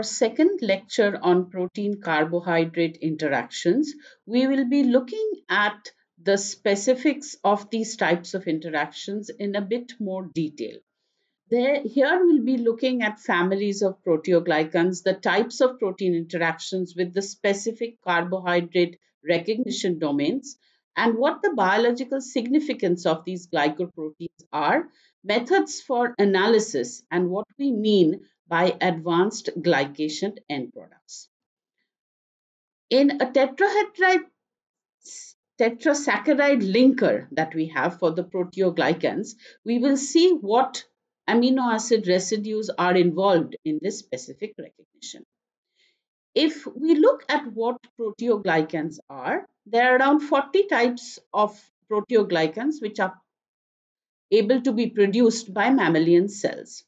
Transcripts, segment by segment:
our second lecture on protein carbohydrate interactions, we will be looking at the specifics of these types of interactions in a bit more detail. There, here we'll be looking at families of proteoglycans, the types of protein interactions with the specific carbohydrate recognition domains, and what the biological significance of these glycoproteins are, methods for analysis, and what we mean by advanced glycation end products. In a tetrasaccharide linker that we have for the proteoglycans, we will see what amino acid residues are involved in this specific recognition. If we look at what proteoglycans are, there are around 40 types of proteoglycans which are able to be produced by mammalian cells.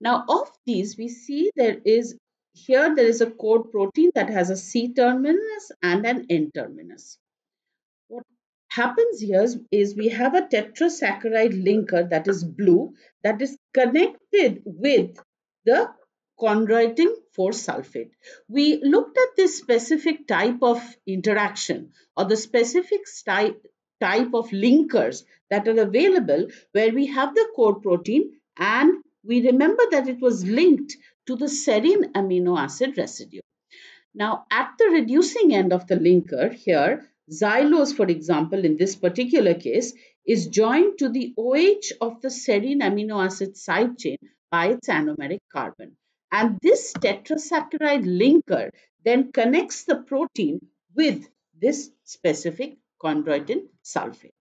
Now of these we see there is here there is a core protein that has a C terminus and an N terminus. What happens here is we have a tetrasaccharide linker that is blue that is connected with the chondroitin 4 sulfate. We looked at this specific type of interaction or the specific type, type of linkers that are available where we have the core protein and we remember that it was linked to the serine amino acid residue. Now, at the reducing end of the linker here, xylose, for example, in this particular case, is joined to the OH of the serine amino acid side chain by its anomeric carbon. And this tetrasaccharide linker then connects the protein with this specific chondroitin sulfate.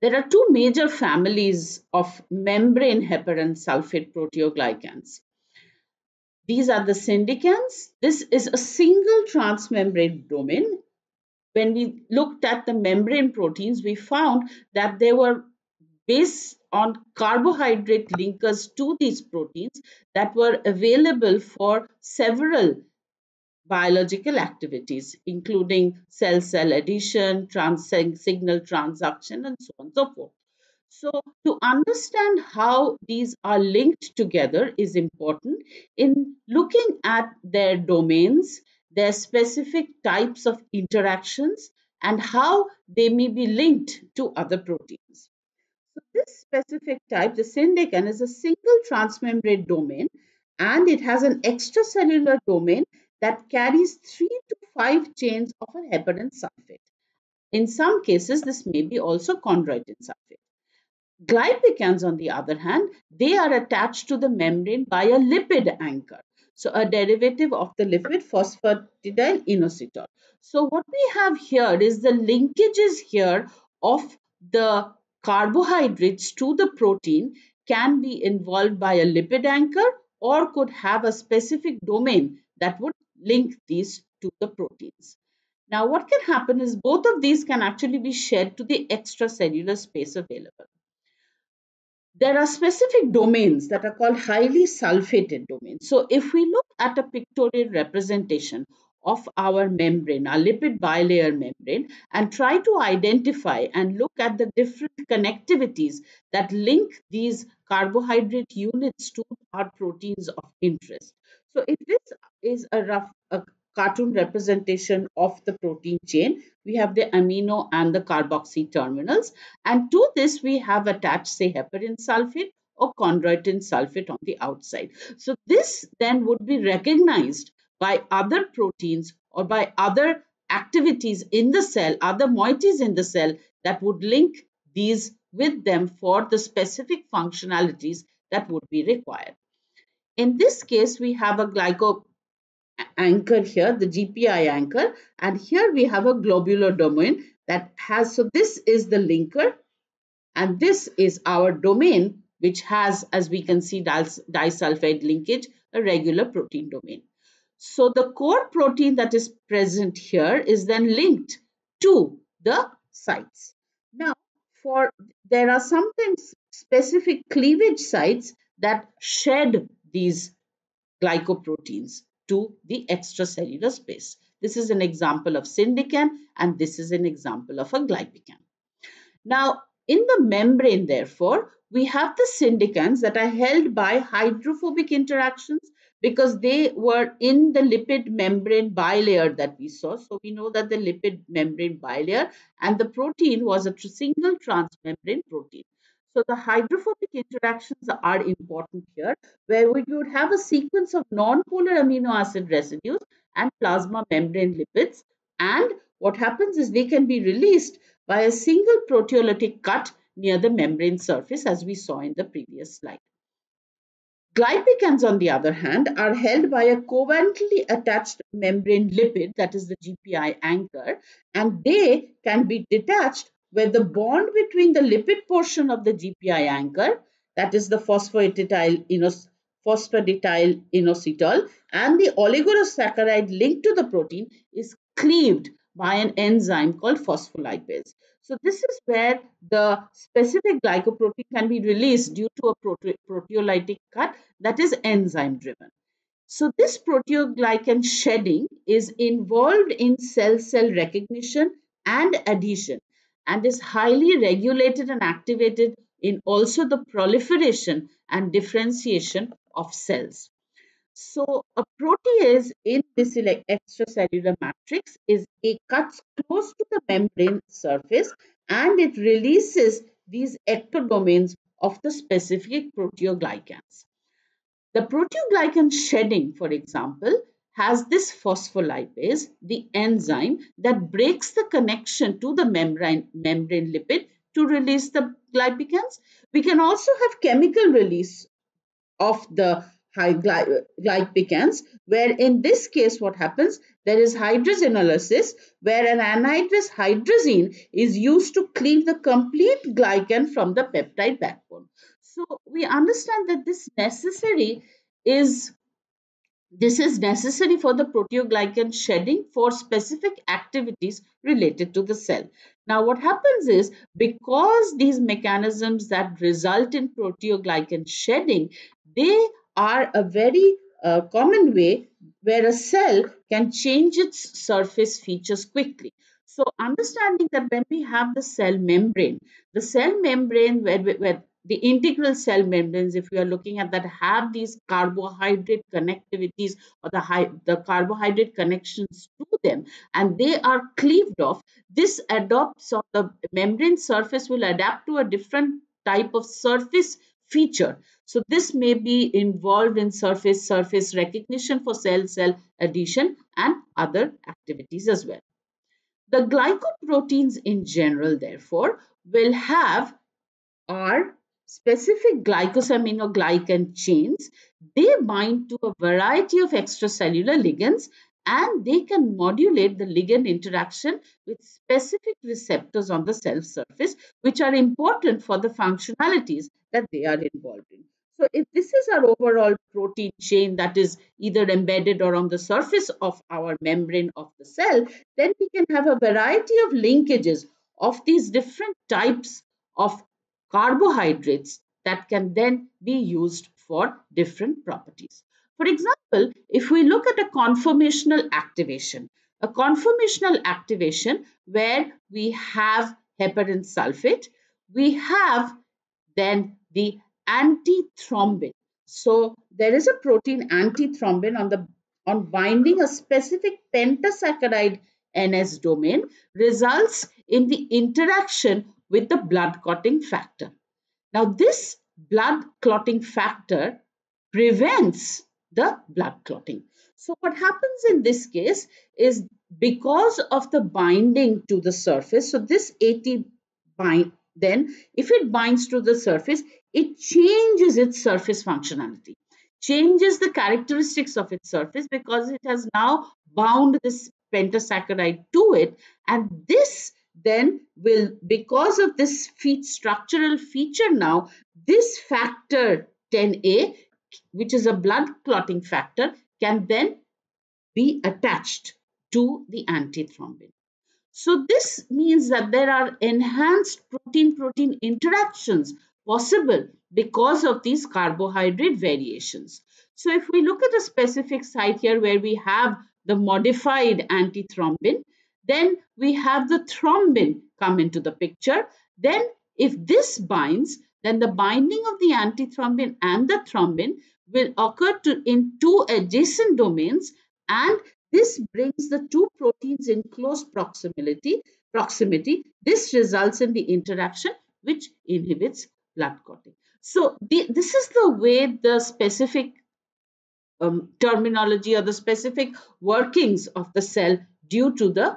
There are two major families of membrane heparin sulfate proteoglycans. These are the syndecans. This is a single transmembrane domain. When we looked at the membrane proteins, we found that they were based on carbohydrate linkers to these proteins that were available for several biological activities, including cell-cell addition, trans signal transduction, and so on and so forth. So to understand how these are linked together is important in looking at their domains, their specific types of interactions, and how they may be linked to other proteins. So this specific type, the syndecan, is a single transmembrane domain and it has an extracellular domain that carries three to five chains of a heparin sulfate. In some cases, this may be also chondroitin sulfate. Glypicans, on the other hand, they are attached to the membrane by a lipid anchor. So a derivative of the lipid phosphatidyl inositol. So what we have here is the linkages here of the carbohydrates to the protein can be involved by a lipid anchor or could have a specific domain that would link these to the proteins. Now, what can happen is both of these can actually be shed to the extracellular space available. There are specific domains that are called highly sulfated domains. So, if we look at a pictorial representation of our membrane, our lipid bilayer membrane, and try to identify and look at the different connectivities that link these carbohydrate units to our proteins of interest. So if this is a rough a cartoon representation of the protein chain, we have the amino and the carboxy terminals. And to this, we have attached, say, heparin sulfate or chondroitin sulfate on the outside. So this then would be recognized by other proteins or by other activities in the cell, other moieties in the cell that would link these with them for the specific functionalities that would be required. In this case, we have a glyco anchor here, the GPI anchor, and here we have a globular domain that has, so this is the linker, and this is our domain, which has, as we can see, disulfide linkage, a regular protein domain. So the core protein that is present here is then linked to the sites. Now, for there are sometimes specific cleavage sites that shed these glycoproteins to the extracellular space. This is an example of syndecan and this is an example of a glypican. Now, in the membrane, therefore, we have the syndecans that are held by hydrophobic interactions because they were in the lipid membrane bilayer that we saw. So we know that the lipid membrane bilayer and the protein was a single transmembrane protein. So the hydrophobic interactions are important here, where we would have a sequence of non-polar amino acid residues and plasma membrane lipids. And what happens is they can be released by a single proteolytic cut near the membrane surface, as we saw in the previous slide. Glypicans, on the other hand, are held by a covalently attached membrane lipid, that is the GPI anchor, and they can be detached where the bond between the lipid portion of the GPI anchor, that is the phosphatidyl inositol, and the oligosaccharide linked to the protein is cleaved by an enzyme called phospholipase. So this is where the specific glycoprotein can be released due to a prote proteolytic cut that is enzyme driven. So this proteoglycan shedding is involved in cell-cell recognition and adhesion and is highly regulated and activated in also the proliferation and differentiation of cells. So a protease in this extracellular matrix is it cuts close to the membrane surface and it releases these ectodomains of the specific proteoglycans. The proteoglycan shedding, for example, has this phospholipase, the enzyme that breaks the connection to the membrane, membrane lipid to release the glypicans. We can also have chemical release of the glypicans, where in this case what happens, there is hydrazinolysis, where an anhydrous hydrazine is used to cleave the complete glycan from the peptide backbone. So we understand that this necessary is this is necessary for the proteoglycan shedding for specific activities related to the cell. Now what happens is because these mechanisms that result in proteoglycan shedding, they are a very uh, common way where a cell can change its surface features quickly. So understanding that when we have the cell membrane, the cell membrane where, where the integral cell membranes, if we are looking at that, have these carbohydrate connectivities or the, high, the carbohydrate connections to them, and they are cleaved off. This adopts or the membrane surface will adapt to a different type of surface feature. So this may be involved in surface surface recognition for cell cell addition and other activities as well. The glycoproteins in general, therefore, will have are specific glycosaminoglycan chains, they bind to a variety of extracellular ligands and they can modulate the ligand interaction with specific receptors on the cell surface, which are important for the functionalities that they are involved in. So if this is our overall protein chain that is either embedded or on the surface of our membrane of the cell, then we can have a variety of linkages of these different types of carbohydrates that can then be used for different properties. For example, if we look at a conformational activation, a conformational activation where we have heparin sulfate, we have then the antithrombin. So there is a protein antithrombin on the on binding a specific pentasaccharide NS domain results in the interaction with the blood clotting factor. Now, this blood clotting factor prevents the blood clotting. So, what happens in this case is because of the binding to the surface, so this AT bind, then if it binds to the surface, it changes its surface functionality, changes the characteristics of its surface because it has now bound this pentasaccharide to it, and this then will, because of this feat structural feature now, this factor 10A, which is a blood clotting factor, can then be attached to the antithrombin. So this means that there are enhanced protein-protein interactions possible because of these carbohydrate variations. So if we look at a specific site here where we have the modified antithrombin, then we have the thrombin come into the picture. Then if this binds, then the binding of the antithrombin and the thrombin will occur to, in two adjacent domains and this brings the two proteins in close proximity. proximity. This results in the interaction which inhibits blood clotting. So the, this is the way the specific um, terminology or the specific workings of the cell due to the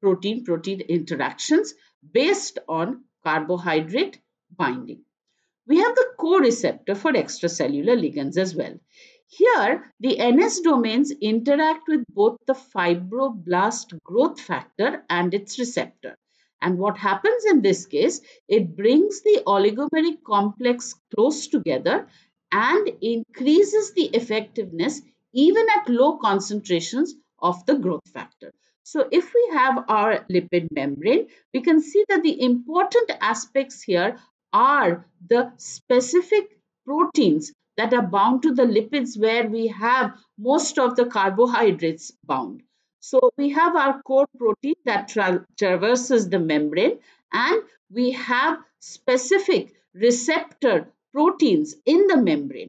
protein-protein interactions based on carbohydrate binding. We have the co-receptor for extracellular ligands as well. Here, the NS domains interact with both the fibroblast growth factor and its receptor. And what happens in this case, it brings the oligomeric complex close together and increases the effectiveness even at low concentrations of the growth factor. So if we have our lipid membrane, we can see that the important aspects here are the specific proteins that are bound to the lipids where we have most of the carbohydrates bound. So we have our core protein that tra traverses the membrane and we have specific receptor proteins in the membrane.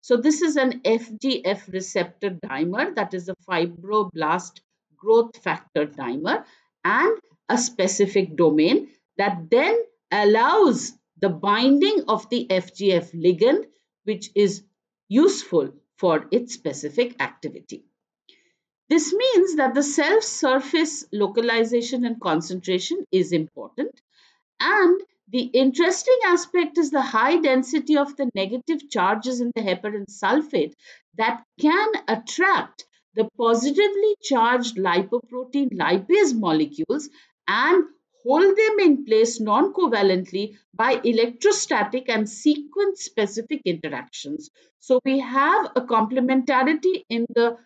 So this is an FGF receptor dimer that is a fibroblast growth factor dimer and a specific domain that then allows the binding of the FGF ligand which is useful for its specific activity. This means that the cell surface localization and concentration is important and the interesting aspect is the high density of the negative charges in the heparin sulfate that can attract the positively charged lipoprotein lipase molecules and hold them in place non-covalently by electrostatic and sequence specific interactions. So we have a complementarity in the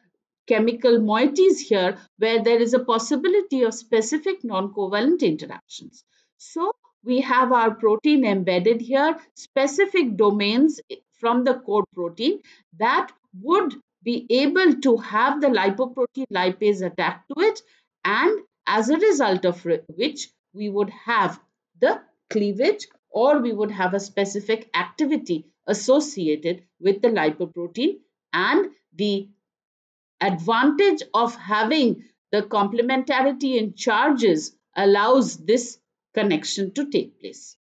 chemical moieties here where there is a possibility of specific non-covalent interactions. So we have our protein embedded here, specific domains from the core protein that would be able to have the lipoprotein lipase attached to it and as a result of which we would have the cleavage or we would have a specific activity associated with the lipoprotein and the advantage of having the complementarity in charges allows this connection to take place.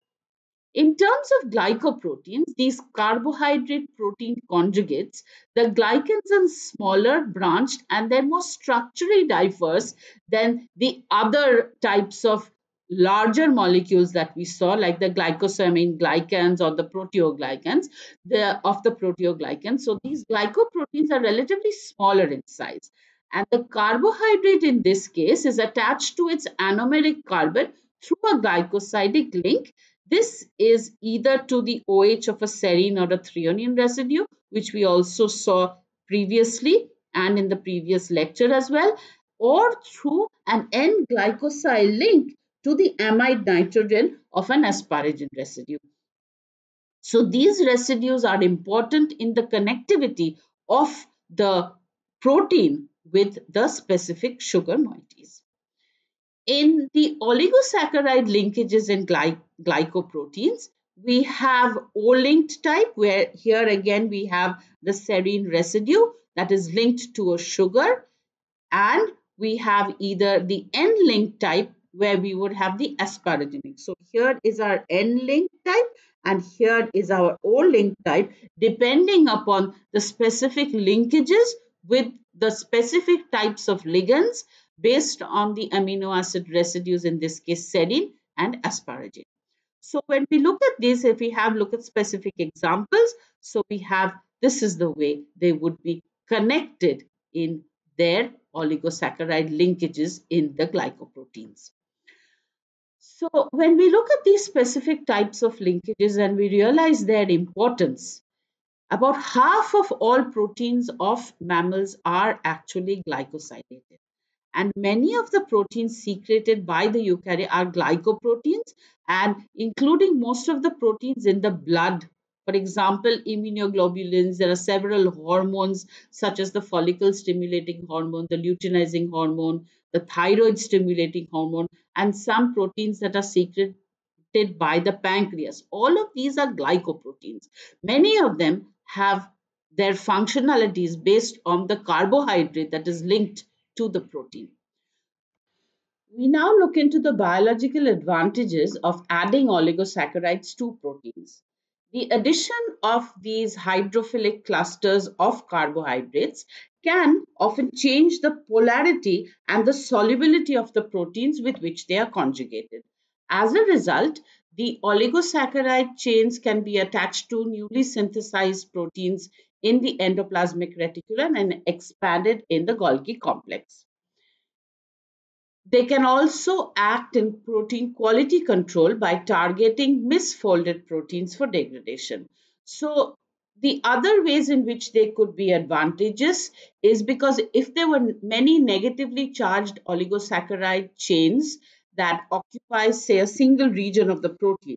In terms of glycoproteins, these carbohydrate protein conjugates, the glycans are smaller, branched, and they're more structurally diverse than the other types of larger molecules that we saw, like the glycosaminoglycans or the proteoglycans the, of the proteoglycans. So these glycoproteins are relatively smaller in size. And the carbohydrate in this case is attached to its anomeric carbon through a glycosidic link. This is either to the OH of a serine or a threonine residue, which we also saw previously and in the previous lecture as well, or through an N-glycosyl link to the amide nitrogen of an asparagine residue. So these residues are important in the connectivity of the protein with the specific sugar moieties. In the oligosaccharide linkages in gly glycoproteins, we have O-linked type where here again we have the serine residue that is linked to a sugar and we have either the N-linked type where we would have the asparaginic. So here is our N-linked type and here is our O-linked type depending upon the specific linkages with the specific types of ligands based on the amino acid residues, in this case serine and asparagine. So when we look at this, if we have look at specific examples, so we have this is the way they would be connected in their oligosaccharide linkages in the glycoproteins. So when we look at these specific types of linkages and we realize their importance, about half of all proteins of mammals are actually glycosylated. And many of the proteins secreted by the eukaryote are glycoproteins and including most of the proteins in the blood. For example, immunoglobulins, there are several hormones such as the follicle stimulating hormone, the luteinizing hormone, the thyroid stimulating hormone, and some proteins that are secreted by the pancreas. All of these are glycoproteins. Many of them have their functionalities based on the carbohydrate that is linked to the protein. We now look into the biological advantages of adding oligosaccharides to proteins. The addition of these hydrophilic clusters of carbohydrates can often change the polarity and the solubility of the proteins with which they are conjugated. As a result, the oligosaccharide chains can be attached to newly synthesized proteins in the endoplasmic reticulum and expanded in the Golgi complex. They can also act in protein quality control by targeting misfolded proteins for degradation. So the other ways in which they could be advantageous is because if there were many negatively charged oligosaccharide chains that occupy, say, a single region of the protein,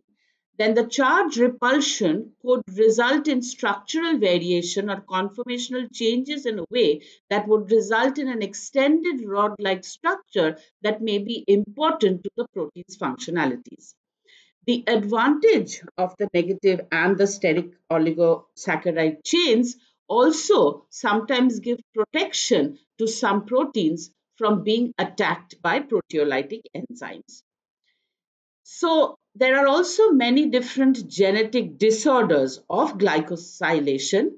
then the charge repulsion could result in structural variation or conformational changes in a way that would result in an extended rod-like structure that may be important to the protein's functionalities. The advantage of the negative and the steric oligosaccharide chains also sometimes give protection to some proteins from being attacked by proteolytic enzymes. So there are also many different genetic disorders of glycosylation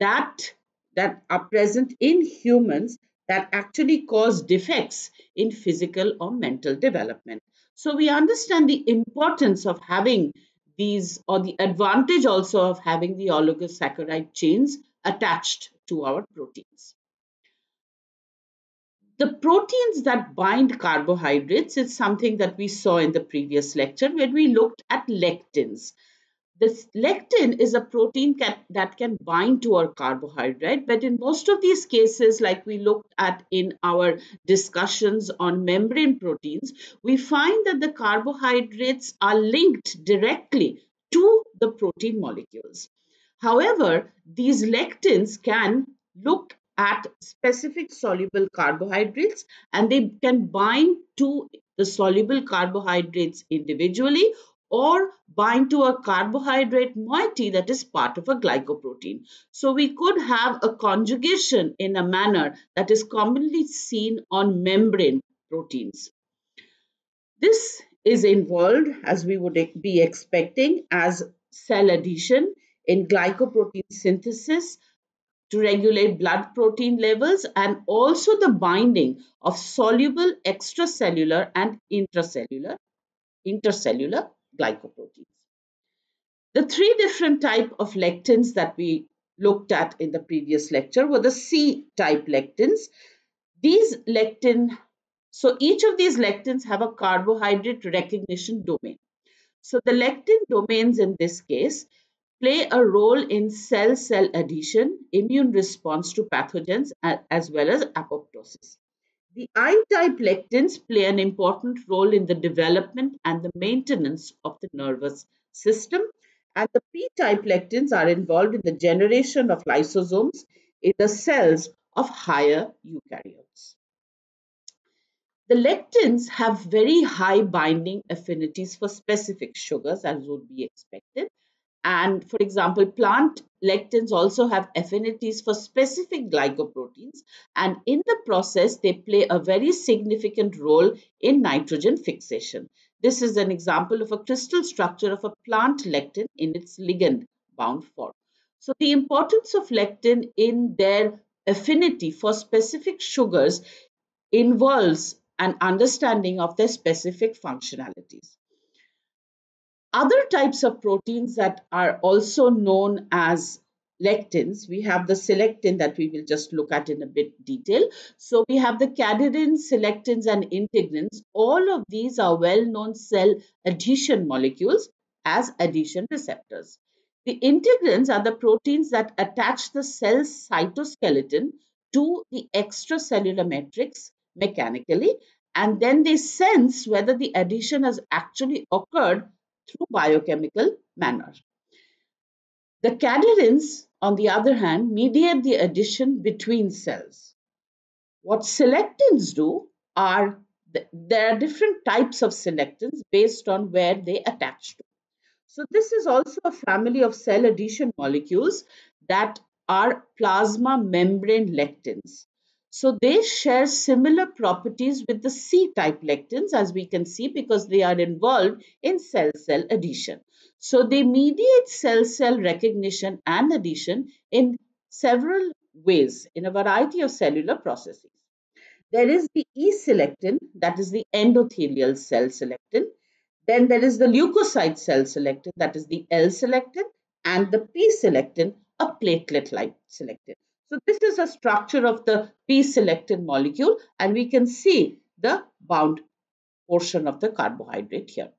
that, that are present in humans that actually cause defects in physical or mental development. So we understand the importance of having these or the advantage also of having the oligosaccharide chains attached to our proteins. The proteins that bind carbohydrates is something that we saw in the previous lecture when we looked at lectins. This lectin is a protein can, that can bind to our carbohydrate, but in most of these cases, like we looked at in our discussions on membrane proteins, we find that the carbohydrates are linked directly to the protein molecules. However, these lectins can look at specific soluble carbohydrates and they can bind to the soluble carbohydrates individually or bind to a carbohydrate moiety that is part of a glycoprotein. So we could have a conjugation in a manner that is commonly seen on membrane proteins. This is involved as we would be expecting as cell adhesion in glycoprotein synthesis to regulate blood protein levels and also the binding of soluble extracellular and intracellular, intercellular glycoproteins. The three different type of lectins that we looked at in the previous lecture were the C-type lectins. These lectin, so each of these lectins have a carbohydrate recognition domain. So the lectin domains in this case play a role in cell-cell adhesion, immune response to pathogens, as well as apoptosis. The I-type lectins play an important role in the development and the maintenance of the nervous system. And the P-type lectins are involved in the generation of lysosomes in the cells of higher eukaryotes. The lectins have very high binding affinities for specific sugars as would be expected and for example, plant lectins also have affinities for specific glycoproteins. And in the process, they play a very significant role in nitrogen fixation. This is an example of a crystal structure of a plant lectin in its ligand bound form. So the importance of lectin in their affinity for specific sugars involves an understanding of their specific functionalities. Other types of proteins that are also known as lectins, we have the selectin that we will just look at in a bit detail. So we have the cadherins, selectins and integrins. All of these are well-known cell adhesion molecules as adhesion receptors. The integrins are the proteins that attach the cell's cytoskeleton to the extracellular matrix mechanically and then they sense whether the adhesion has actually occurred through biochemical manner. The cadherins, on the other hand, mediate the addition between cells. What selectins do are, there are different types of selectins based on where they attach to. So this is also a family of cell adhesion molecules that are plasma membrane lectins. So they share similar properties with the C-type lectins as we can see because they are involved in cell-cell adhesion. So they mediate cell-cell recognition and adhesion in several ways in a variety of cellular processes. There is the E-selectin, that is the endothelial cell selectin. Then there is the leukocyte cell selectin, that is the L-selectin, and the P-selectin, a platelet-like selectin. So this is a structure of the P-selectin molecule, and we can see the bound portion of the carbohydrate here.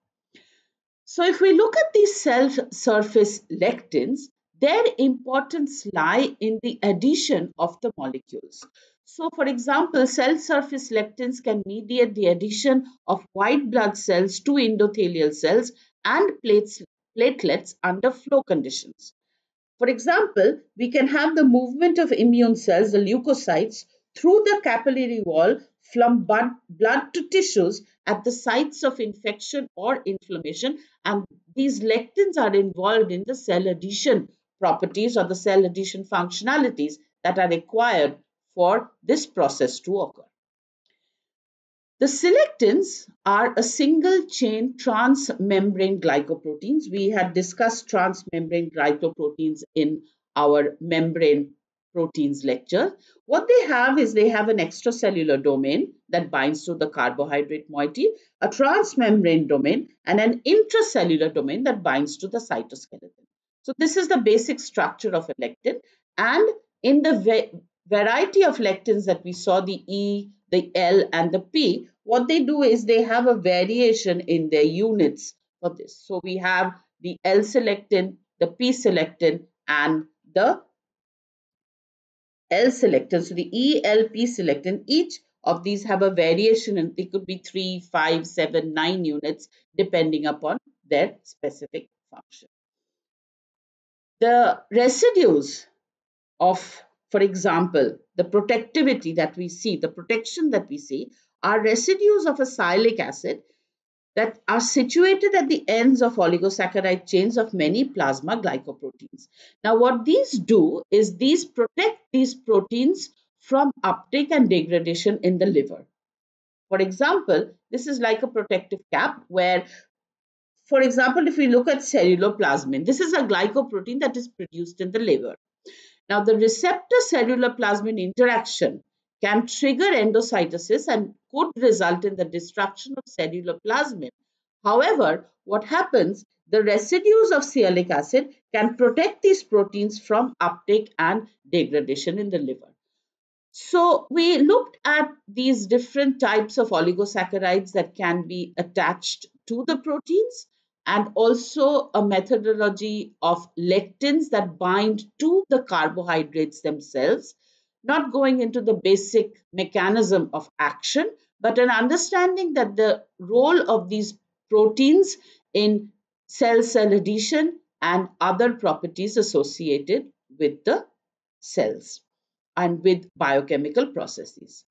So if we look at these cell surface lectins, their importance lie in the addition of the molecules. So for example, cell surface lectins can mediate the addition of white blood cells to endothelial cells and platelets under flow conditions. For example, we can have the movement of immune cells, the leukocytes, through the capillary wall from blood to tissues at the sites of infection or inflammation and these lectins are involved in the cell adhesion properties or the cell adhesion functionalities that are required for this process to occur. The selectins are a single chain transmembrane glycoproteins. We had discussed transmembrane glycoproteins in our membrane proteins lecture. What they have is they have an extracellular domain that binds to the carbohydrate moiety, a transmembrane domain, and an intracellular domain that binds to the cytoskeleton. So this is the basic structure of a lectin. And in the variety of lectins that we saw, the E, the L, and the P, what they do is they have a variation in their units for this. So we have the L-selectin, the P-selectin, and the L-selectin. So the E, L, P-selectin, each of these have a variation and they could be 3, 5, 7, 9 units depending upon their specific function. The residues of, for example, the protectivity that we see, the protection that we see, are residues of a sialic acid that are situated at the ends of oligosaccharide chains of many plasma glycoproteins. Now, what these do is these protect these proteins from uptake and degradation in the liver. For example, this is like a protective cap where for example, if we look at ceruloplasmin, this is a glycoprotein that is produced in the liver. Now, the receptor-ceruloplasmin interaction can trigger endocytosis and could result in the destruction of ceruloplasmin. However, what happens, the residues of sialic acid can protect these proteins from uptake and degradation in the liver. So we looked at these different types of oligosaccharides that can be attached to the proteins and also a methodology of lectins that bind to the carbohydrates themselves, not going into the basic mechanism of action, but an understanding that the role of these proteins in cell-cell adhesion and other properties associated with the cells and with biochemical processes.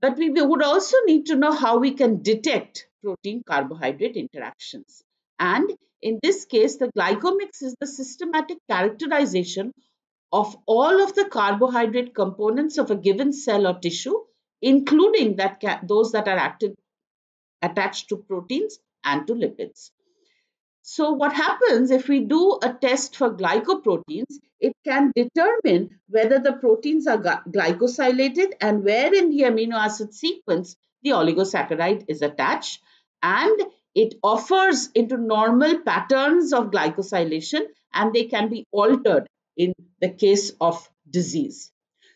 But we would also need to know how we can detect protein carbohydrate interactions. And in this case, the glycomics is the systematic characterization of all of the carbohydrate components of a given cell or tissue, including that those that are active, attached to proteins and to lipids. So what happens if we do a test for glycoproteins, it can determine whether the proteins are glycosylated and where in the amino acid sequence the oligosaccharide is attached and it offers into normal patterns of glycosylation and they can be altered in the case of disease.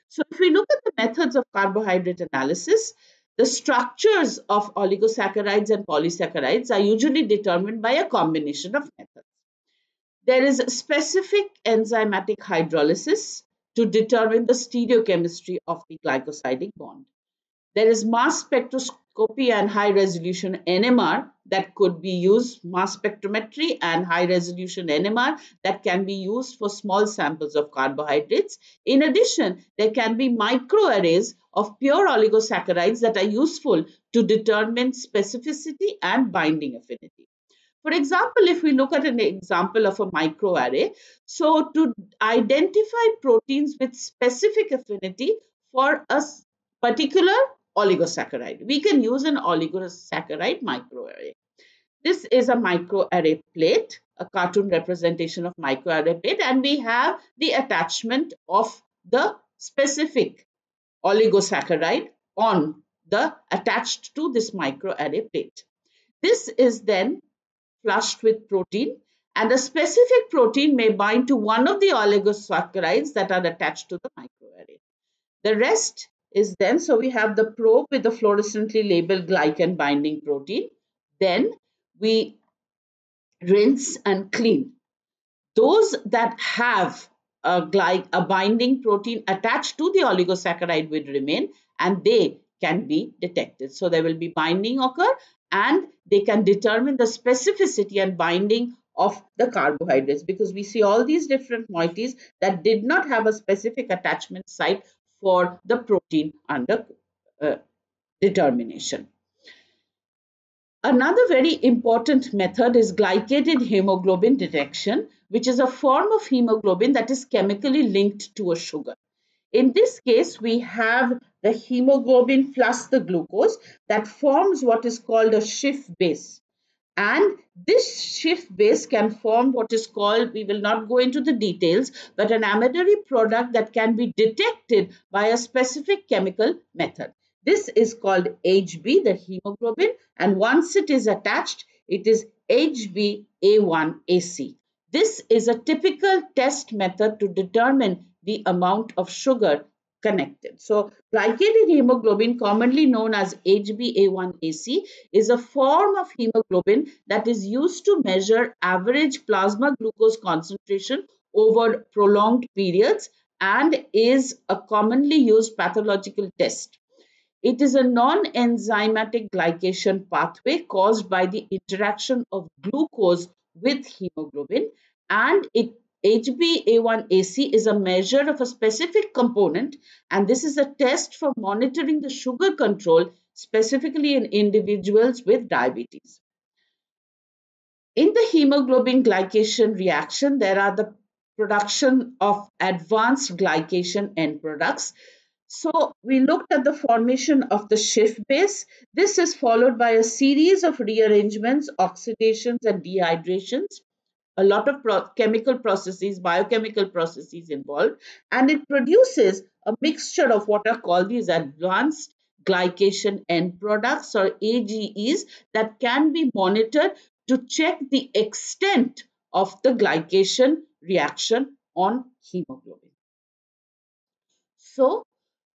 So if we look at the methods of carbohydrate analysis, the structures of oligosaccharides and polysaccharides are usually determined by a combination of methods. There is specific enzymatic hydrolysis to determine the stereochemistry of the glycosidic bond. There is mass spectroscopy and high resolution NMR that could be used, mass spectrometry and high resolution NMR that can be used for small samples of carbohydrates. In addition, there can be microarrays of pure oligosaccharides that are useful to determine specificity and binding affinity. For example, if we look at an example of a microarray, so to identify proteins with specific affinity for a particular oligosaccharide, we can use an oligosaccharide microarray. This is a microarray plate, a cartoon representation of microarray plate, and we have the attachment of the specific oligosaccharide on the attached to this microarray plate. This is then flushed with protein and a specific protein may bind to one of the oligosaccharides that are attached to the microarray. The rest is then, so we have the probe with the fluorescently labeled glycan binding protein. Then we rinse and clean. Those that have a, gly a binding protein attached to the oligosaccharide will remain and they can be detected. So there will be binding occur and they can determine the specificity and binding of the carbohydrates because we see all these different moieties that did not have a specific attachment site for the protein under uh, determination. Another very important method is glycated hemoglobin detection, which is a form of hemoglobin that is chemically linked to a sugar. In this case, we have the hemoglobin plus the glucose that forms what is called a Schiff base. And this Schiff base can form what is called, we will not go into the details, but an Amadori product that can be detected by a specific chemical method. This is called HB, the hemoglobin, and once it is attached, it is HbA1ac. This is a typical test method to determine the amount of sugar connected. So, glycated hemoglobin, commonly known as HbA1ac, is a form of hemoglobin that is used to measure average plasma glucose concentration over prolonged periods and is a commonly used pathological test. It is a non-enzymatic glycation pathway caused by the interaction of glucose with hemoglobin and it HbA1ac is a measure of a specific component and this is a test for monitoring the sugar control specifically in individuals with diabetes. In the hemoglobin glycation reaction, there are the production of advanced glycation end products so we looked at the formation of the Schiff base. This is followed by a series of rearrangements, oxidations and dehydrations. A lot of pro chemical processes, biochemical processes involved. And it produces a mixture of what are called these advanced glycation end products or AGEs that can be monitored to check the extent of the glycation reaction on hemoglobin. So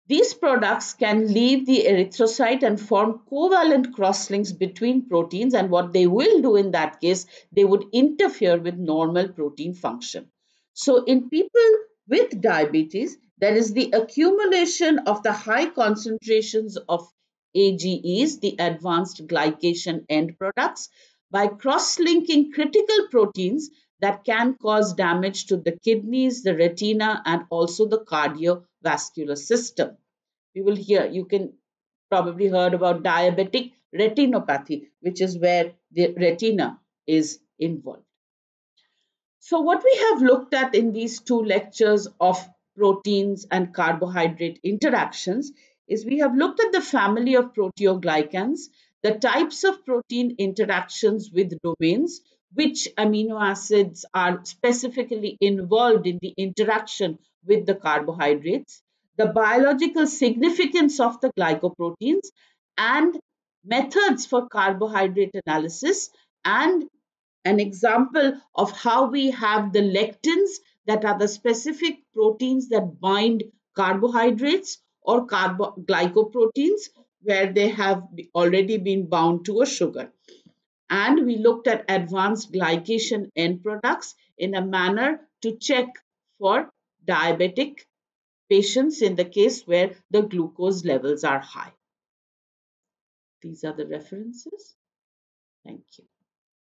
these products can leave the erythrocyte and form covalent crosslinks between proteins and what they will do in that case, they would interfere with normal protein function. So in people with diabetes, there is the accumulation of the high concentrations of AGEs, the advanced glycation end products, by cross-linking critical proteins that can cause damage to the kidneys, the retina, and also the cardiovascular system. You will hear, you can probably heard about diabetic retinopathy, which is where the retina is involved. So what we have looked at in these two lectures of proteins and carbohydrate interactions is we have looked at the family of proteoglycans, the types of protein interactions with domains, which amino acids are specifically involved in the interaction with the carbohydrates, the biological significance of the glycoproteins, and methods for carbohydrate analysis, and an example of how we have the lectins that are the specific proteins that bind carbohydrates or carbo glycoproteins where they have already been bound to a sugar. And we looked at advanced glycation end products in a manner to check for diabetic patients in the case where the glucose levels are high. These are the references. Thank you.